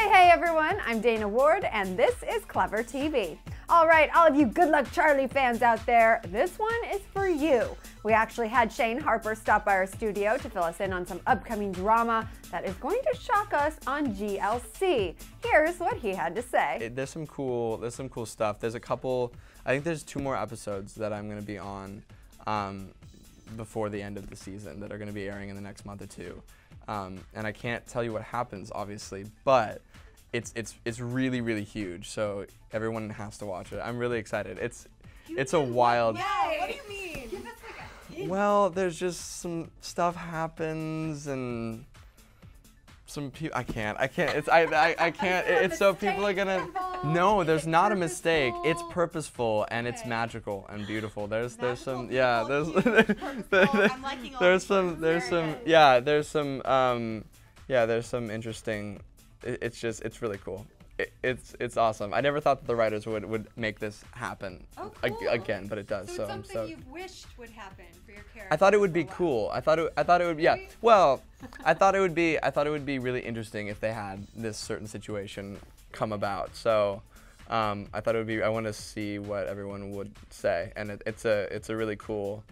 Hey, hey everyone, I'm Dana Ward and this is Clevver TV. All right, all of you Good Luck Charlie fans out there, this one is for you. We actually had Shane Harper stop by our studio to fill us in on some upcoming drama that is going to shock us on GLC. Here's what he had to say. There's some cool, there's some cool stuff. There's a couple, I think there's two more episodes that I'm gonna be on um, before the end of the season that are gonna be airing in the next month or two. Um, and I can't tell you what happens, obviously, but it's it's it's really really huge. So everyone has to watch it. I'm really excited. It's it's a wild. Yeah, what do you mean? Give us like a hint. Well, there's just some stuff happens and some people. I can't. I can't. It's I I, I can't. there It's so people are gonna. involved? No, there's it not a mistake. It's purposeful? purposeful and it's magical and beautiful. There's there's some Magical, yeah beautiful, there's huge, purposeful. I'm liking all there's some there's some yeah there's some um yeah there's some interesting. It, it's just it's really cool. It, it's it's awesome. I never thought that the writers would would make this happen Oh, ag- again, but it does. So, So, it's something so. you've wished would happen for your character. I thought it would be cool. I thought it. I thought it would. Yeah. Well, I thought it would be. I thought it would be really interesting if they had this certain situation come about. So, um, I thought it would be. I want to see what everyone would say, and it, it's a. It's a really cool,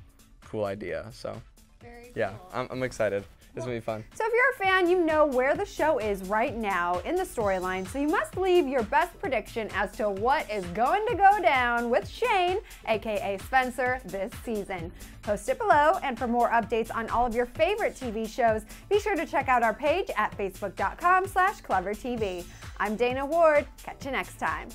cool idea. So, Very yeah, cool. I'm, I'm excited. It's gonna be fun. So if you're a fan, you know where the show is right now in the storyline, so you must leave your best prediction as to what is going to go down with Shane, aka Spencer, this season. Post it below, and for more updates on all of your favorite TV shows, be sure to check out our page at facebook.com slash clevvertv. I'm Dana Ward. Catch you next time.